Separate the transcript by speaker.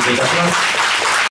Speaker 1: し。いたします。